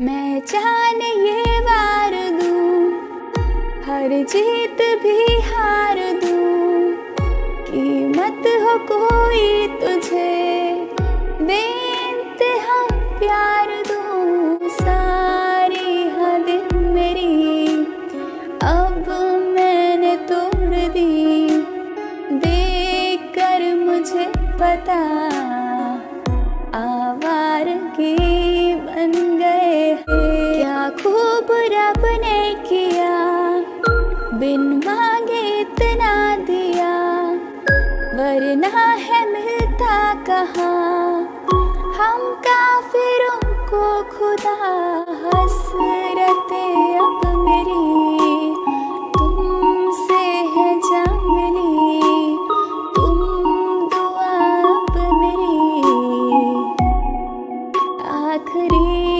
मैं जान ये वार दूँ, हर जीत भी हार दूँ। कीमत हो कोई तुझे बेइंतहा प्यार दूँ। सारी हद मेरी, अब मैंने तोड़ दी। देख कर मुझे पता बिन मांगे इतना दिया, वरना है मिलता कहा? हम काफिरों को खुदा हसरते अब मेरी, तुमसे है जान तुम दुआ अब मेरी। आखिरी